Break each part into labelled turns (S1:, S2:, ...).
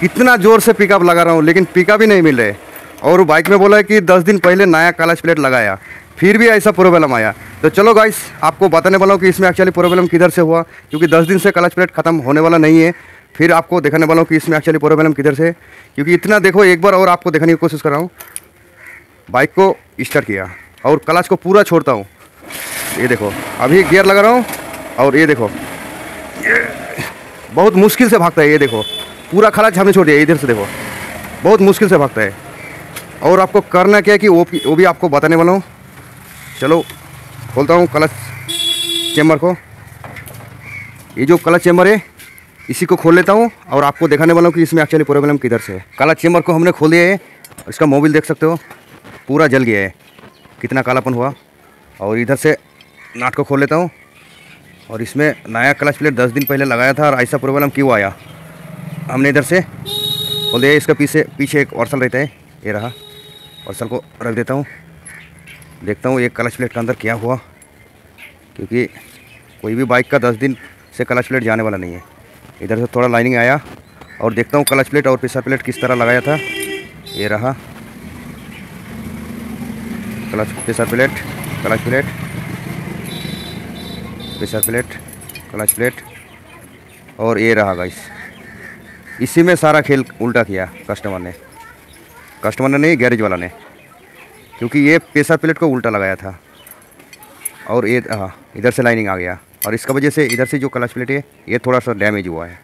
S1: कितना ज़ोर से पिकअप लगा रहा हूँ, लेकिन पिकअप ही नहीं मिल रहे। और बाइक में बोला है कि दस दिन पहले नया क्लच प्लेट लगाया। फिर भी ऐसा प्रॉब्लम आया। तो चलो गाइस आपको बताने वाला हूँ कि इसमें एक्चुअली प्रॉब्लम किधर से हुआ, क्योंकि दस दिन से क्लच प्लेट खत्म होने वाला नहीं है। फिर आपको दिखाने वाला हूँ कि इसमें एक्चुअली प्रॉब्लम किधर से। क्योंकि इतना देखो, एक बार और आपको दिखाने की कोशिश कर रहा हूँ। बाइक को स्टार्ट किया और क्लच को पूरा छोड़ता हूँ। ये देखो, अभी गियर लगा रहा हूँ और ये देखो। ये बहुत मुश्किल से भागता है, ये देखो। पूरा क्लच हमने छोड़ दिया, इधर से देखो। बहुत मुश्किल से भागता है। और आपको करना क्या है कि वो वो भी आपको बताने वाला हूँ। चलो, खोलता हूँ क्लच चैम्बर को। ये जो क्लच चैम्बर है, इसी को खोल लेता हूँ और आपको दिखाने वाला हूँ कि इसमें एक्चुअली प्रॉब्लम किधर से है। क्लच चेम्बर को हमने खोल दिया है इसका मोबिल देख सकते हो। पूरा जल गया है। कितना कालापन हुआ। और इधर से नाट को खोल लेता हूँ। और इसमें नया क्लच प्लेट दस दिन पहले लगाया था, और ऐसा प्रॉब्लम क्यों आया? हमने इधर से खोल दिया इसका पीछे पीछे एक औरसल रहता है, ये रहा। औरसल को रख देता हूँ। देखता हूँ एक क्लच प्लेट के अंदर क्या हुआ, क्योंकि कोई भी बाइक का दस दिन से क्लच प्लेट जाने वाला नहीं है। इधर से थोड़ा लाइनिंग आया, और देखता हूँ क्लच प्लेट और प्रेशर प्लेट किस तरह लगाया था। ये रहा। Clutch pressure plate clutch plate pressure plate clutch plate. और ये रहा, गाइस। इसी में सारा खेल उल्टा किया कस्टमर ने। कस्टमर ने नहीं गैरेज वाला ने। क्योंकि ये प्रेशर प्लेट को उल्टा लगाया था। और ये हाँ इधर से लाइनिंग आ गया। और इसका वजह से इधर से जो क्लच प्लेट है, ये थोड़ा सा डैमेज हुआ है।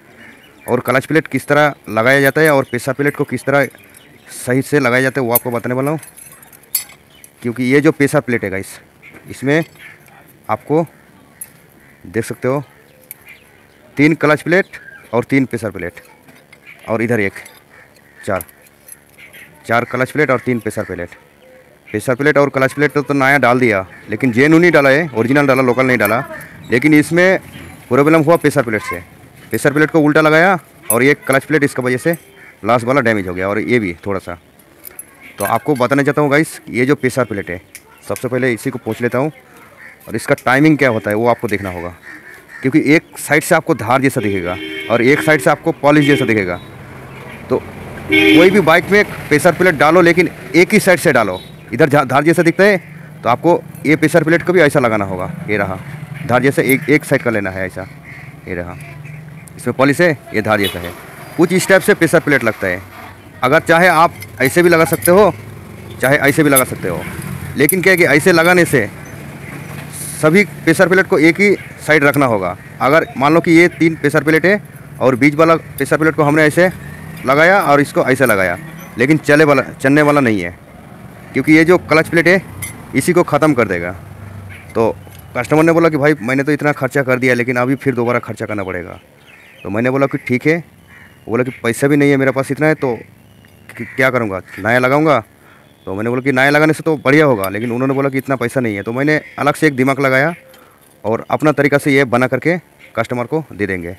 S1: और क्लच प्लेट किस तरह लगाया जाता है और प्रेशर प्लेट को किस तरह सही से लगाया जाता है, वो आपको बताने वाला हूँ। क्योंकि ये जो प्रेशर प्लेट है गाइस इसमें आपको देख सकते हो, तीन क्लच प्लेट और तीन प्रेशर प्लेट और इधर एक चार चार क्लच प्लेट और तीन प्रेशर प्लेट। प्रेशर प्लेट और क्लच प्लेट तो, तो नया डाल दिया लेकिन जेनू नहीं डाला है ओरिजिनल डाला लोकल नहीं डाला। लेकिन इसमें प्रॉब्लम हुआ प्रेशर प्लेट से। प्रेशर प्लेट को उल्टा लगाया और ये क्लच प्लेट इसका वजह से लास्ट वाला डैमेज हो गया और ये भी थोड़ा सा तो आपको बताना चाहता हूँ गाइस ये जो प्रेशर प्लेट है सबसे पहले इसी को पूछ लेता हूँ और इसका टाइमिंग क्या होता है वो आपको देखना होगा। क्योंकि एक साइड से आपको धार जैसा दिखेगा और एक साइड से आपको पॉलिश जैसा दिखेगा। तो कोई भी बाइक में प्रेशर प्लेट डालो, लेकिन एक ही साइड से डालो। इधर धार जैसा दिखता है तो आपको ये प्रेशर प्लेट को भी ऐसा लगाना होगा। ये रहा। धार जैसे एक एक साइड का लेना है ऐसा। ये रहा। इसमें पॉलिश है, ये धार जैसा है। कुछ इस टाइप से प्रेशर प्लेट लगता है। अगर चाहे आप ऐसे भी लगा सकते हो, चाहे ऐसे भी लगा सकते हो। लेकिन क्या है कि ऐसे लगाने से सभी प्रेशर प्लेट को एक ही साइड रखना होगा। अगर मान लो कि ये तीन प्रेशर प्लेट है, और बीच वाला प्रेशर प्लेट को हमने ऐसे लगाया और इसको ऐसा लगाया। लेकिन चले वाला, चलने वाला नहीं है। क्योंकि ये जो क्लच प्लेट है, इसी को ख़त्म कर देगा। तो कस्टमर ने बोला कि भाई, मैंने तो इतना खर्चा कर दिया, लेकिन अभी फिर दोबारा खर्चा करना पड़ेगा। तो मैंने बोला कि ठीक है। बोला कि पैसा भी नहीं है मेरे पास इतना है तो क्या करूँगा? नया लगाऊँगा? तो मैंने बोला कि नया लगाने से तो बढ़िया होगा, लेकिन उन्होंने बोला कि इतना पैसा नहीं है। तो मैंने अलग से एक दिमाग लगाया और अपना तरीका से ये बना करके कस्टमर को दे देंगे।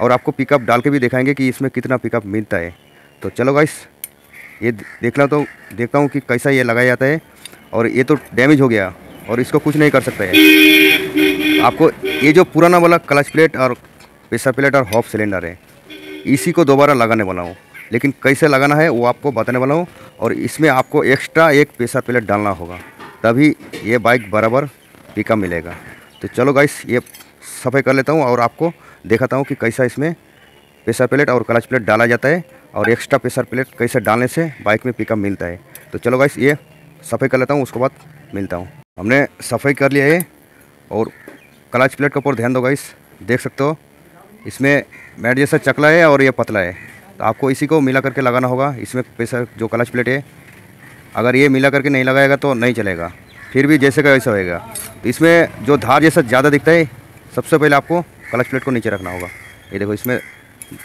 S1: और आपको पिकअप डाल के भी दिखाएँगे कि इसमें कितना पिकअप मिलता है। तो चलो गाइस ये देखना तो देखता हूँ कि कैसा ये लगाया जाता है। और ये तो डैमेज हो गया और इसको कुछ नहीं कर सकता है। आपको ये जो पुराना वाला क्लच प्लेट और प्रेशर प्लेट और हॉफ सिलेंडर है, इसी को दोबारा लगाने वाला हूँ। लेकिन कैसे लगाना है वो आपको बताने वाला हूँ और इसमें आपको एक्स्ट्रा एक प्रेशर प्लेट डालना होगा। तभी ये बाइक बराबर पिकअप मिलेगा। तो चलो गाइस ये सफ़ाई कर लेता हूँ और आपको दिखाता हूँ कि कैसा इसमें प्रेशर प्लेट और क्लच प्लेट डाला जाता है और एक्स्ट्रा प्रेशर प्लेट कैसे डालने से बाइक में पिकअप मिलता है। तो चलो गाइस ये सफ़ाई कर लेता हूँ, उसके बाद मिलता हूँ। हमने सफ़ाई कर लिया है और क्लच प्लेट के ऊपर ध्यान दो गाइस देख सकते हो, इसमें मैट जैसा चकला है और ये पतला है। तो आपको इसी को मिला करके लगाना होगा, इसमें प्रेशर जो क्लच प्लेट है, अगर ये मिला करके नहीं लगाएगा तो नहीं चलेगा, फिर भी जैसे का वैसा होएगा। तो इसमें जो धार जैसा ज़्यादा दिखता है, सबसे पहले आपको क्लच प्लेट को नीचे रखना होगा। ये देखो, इसमें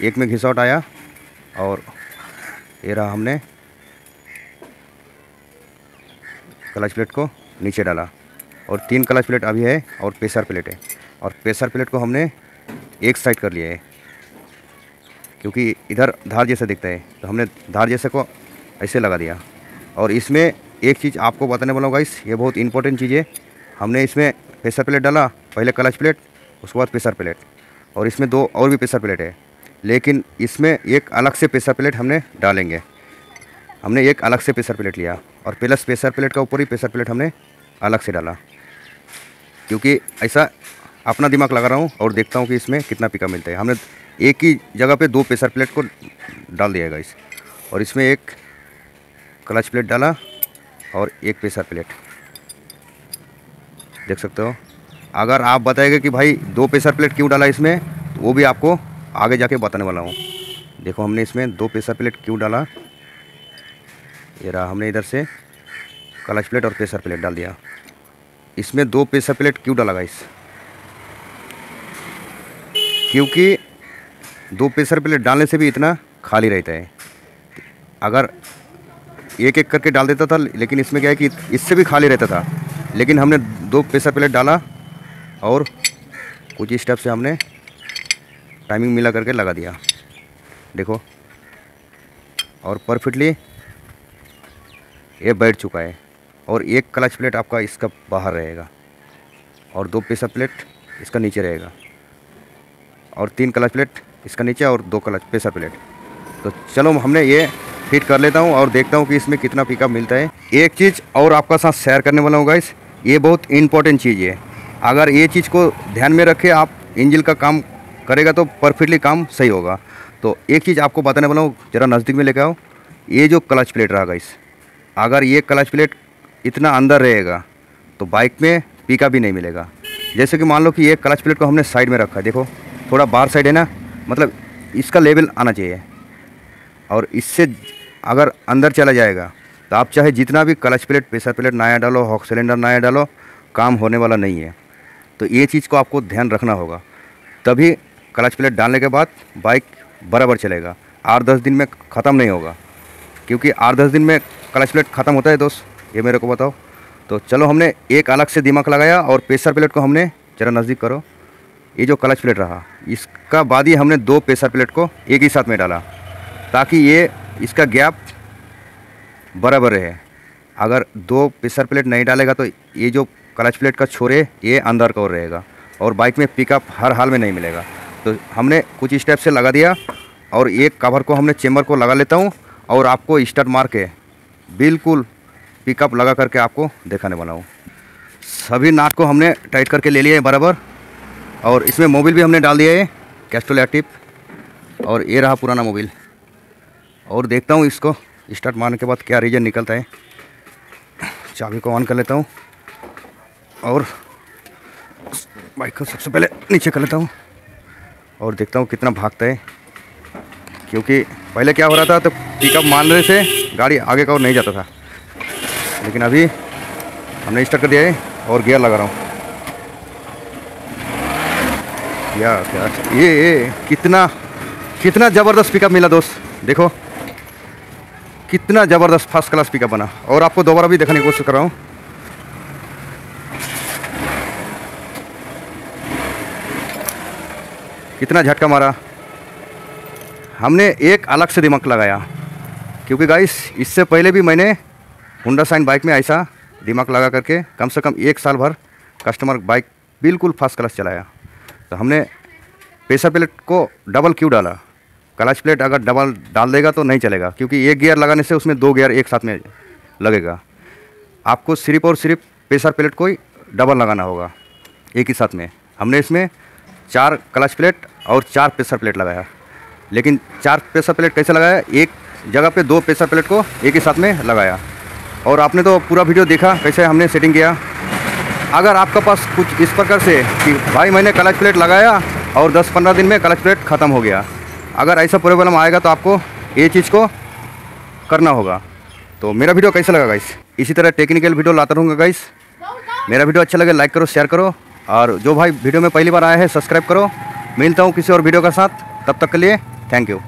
S1: एक में घिसौट आया और ये रहा हमने क्लच प्लेट को नीचे डाला। और तीन क्लच प्लेट अभी है और प्रेशर प्लेट है। और प्रेशर प्लेट को हमने एक साइड कर लिया है, क्योंकि इधर धार जैसा दिखता है। तो हमने धार जैसे को ऐसे लगा दिया। और इसमें एक चीज़ आपको बताने वाला हूँ इस ये बहुत इंपॉर्टेंट चीज़ है। हमने इसमें प्रेशर प्लेट डाला, पहले क्लच प्लेट उसके बाद प्रेशर प्लेट। और इसमें दो और भी प्रेशर प्लेट है। लेकिन इसमें एक अलग से प्रेशर प्लेट हमने डालेंगे। हमने एक अलग से प्रेशर प्लेट लिया और प्लस प्रेशर प्लेट का ऊपर ही प्रेशर प्लेट हमने अलग से डाला। क्योंकि ऐसा अपना दिमाग लगा रहा हूँ और देखता हूँ कि इसमें कितना पिका मिलता है। हमने एक ही जगह पे दो प्रेशर प्लेट को डाल दिया इस और इसमें एक क्लच प्लेट डाला और एक प्रेशर प्लेट। देख सकते हो? अगर आप बताएँगे कि भाई दो प्रेशर प्लेट क्यों डाला इसमें तो वो भी आपको आगे जाके बताने वाला हूँ। देखो, हमने इसमें दो प्रेशर प्लेट क्यों डाला? ये रहा हमने इधर से क्लच प्लेट और प्रेशर प्लेट डाल दिया। इसमें दो प्रेशर प्लेट क्यों डाला गाइस? क्योंकि दो प्रेशर प्लेट डालने से भी इतना खाली रहता है। अगर एक एक करके डाल देता था, लेकिन इसमें क्या है कि इससे भी खाली रहता था। लेकिन हमने दो प्रेशर प्लेट डाला और कुछ स्टेप से हमने टाइमिंग मिला करके लगा दिया। देखो, और परफेक्टली ये बैठ चुका है, और एक क्लच प्लेट आपका इसका बाहर रहेगा, और दो प्रेशर प्लेट इसका नीचे रहेगा, और तीन क्लच प्लेट इसका नीचे और दो क्लच प्रेशर प्लेट तो चलो, हमने ये फिट कर लेता हूँ और देखता हूँ कि इसमें कितना पिकअप मिलता है। एक चीज़ और आपका साथ शेयर करने वाला हूँ गाइस ये बहुत इंपॉर्टेंट चीज़ है। अगर ये चीज़ को ध्यान में रखे आप, इंजिल का काम करेगा तो परफेक्टली काम सही होगा। तो एक चीज़ आपको बताने वाला हूँ, ज़रा नज़दीक में लेकर आओ। ये जो क्लच प्लेट रहा इस अगर ये क्लच प्लेट इतना अंदर रहेगा तो बाइक में पीका भी नहीं मिलेगा। जैसे कि मान लो कि ये क्लच प्लेट को हमने साइड में रखा देखो, थोड़ा बाहर साइड है ना मतलब इसका लेवल आना चाहिए। और इससे अगर अंदर चला जाएगा तो आप चाहे जितना भी क्लच प्लेट, प्रेशर प्लेट नया डालो, हॉक सिलेंडर नया डालो, काम होने वाला नहीं है। तो ये चीज़ को आपको ध्यान रखना होगा। तभी क्लच प्लेट डालने के बाद बाइक बराबर चलेगा। आठ दस दिन में ख़त्म नहीं होगा। क्योंकि आठ दस दिन में क्लच प्लेट ख़त्म होता है दोस्त, ये मेरे को बताओ। तो चलो हमने एक अलग से दिमाग लगाया और प्रेशर प्लेट को हमने ज़रा नज़दीक करो। ये जो क्लच प्लेट रहा, इसका बाद ही हमने दो प्रेशर प्लेट को एक ही साथ में डाला, ताकि ये, इसका गैप बराबर रहे। अगर दो प्रेशर प्लेट नहीं डालेगा तो ये जो क्लच प्लेट का छोरे ये अंदर का और रहेगा और बाइक में पिकअप हर हाल में नहीं मिलेगा। तो हमने कुछ स्टेप से लगा दिया और एक कवर को हमने चेम्बर को लगा लेता हूँ और आपको स्टार्ट मार के बिल्कुल पिकअप लगा करके आपको दिखाने वाला हूँ। सभी नाट को हमने टाइट करके ले लिया है बराबर और इसमें मोबिल भी हमने डाल दिया है कैस्ट्रोल एक्टिव और ये रहा पुराना मोबिल और देखता हूँ इसको स्टार्ट मारने के बाद क्या रीजन निकलता है। चाबी को ऑन कर लेता हूँ। और बाइक को सबसे पहले नीचे कर लेता हूँ और देखता हूँ कितना भागता है। क्योंकि पहले क्या हो रहा था तो पिकअप मारने से गाड़ी आगे का और नहीं जाता था। लेकिन अभी हमने स्टार्ट कर दिया है और गियर लगा रहा हूँ। क्या क्या? ये, ये कितना कितना ज़बरदस्त पिकअप मिला दोस्त। देखो कितना ज़बरदस्त फ़र्स्ट क्लास पिकअप बना। और आपको दोबारा भी देखने की कोशिश कर रहा हूँ। कितना झटका मारा। हमने एक अलग से दिमाग लगाया, क्योंकि गाइस इससे पहले भी मैंने हुंडा साइन बाइक में ऐसा दिमाग लगा करके कम से कम एक साल भर कस्टमर बाइक बिल्कुल फ़र्स्ट क्लास चलाया। तो हमने प्रेशर प्लेट को डबल क्यों डाला? क्लच प्लेट अगर डबल डाल देगा तो नहीं चलेगा, क्योंकि एक गियर लगाने से उसमें दो गियर एक साथ में लगेगा। आपको सिर्फ़ और सिर्फ़ प्रेशर प्लेट को ही डबल लगाना होगा, एक ही साथ में। हमने इसमें चार क्लच प्लेट और चार प्रेशर प्लेट लगाया। लेकिन चार प्रेशर प्लेट कैसे लगाया? एक जगह पे दो प्रेशर प्लेट को एक ही साथ में लगाया। और आपने तो पूरा वीडियो देखा कैसे हमने सेटिंग किया। अगर आपका पास कुछ इस प्रकार से कि भाई मैंने क्लच प्लेट लगाया और 10-15 दिन में क्लच प्लेट ख़त्म हो गया। अगर ऐसा प्रॉब्लम आएगा तो आपको ये चीज़ को करना होगा। तो मेरा वीडियो कैसा लगा गाइस इसी तरह टेक्निकल वीडियो लाता रहूँगा गाइस मेरा वीडियो अच्छा लगे लाइक करो शेयर करो। और जो भाई वीडियो में पहली बार आया है, सब्सक्राइब करो। मिलता हूँ किसी और वीडियो के साथ। तब तक के लिए थैंक यू